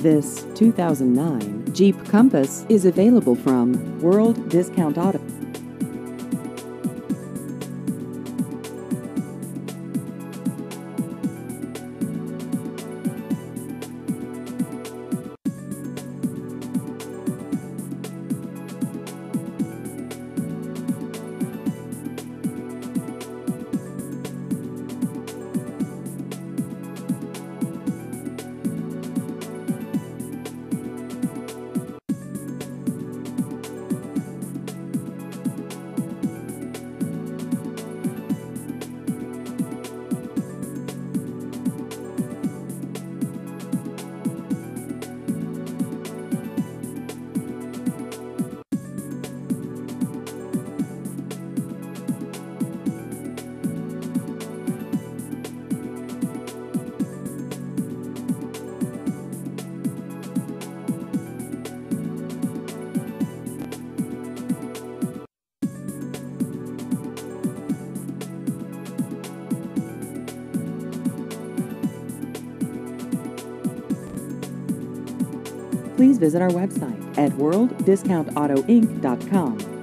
This 2009 Jeep Compass is available from World Discount Auto. Please visit our website at worlddiscountautoinc.com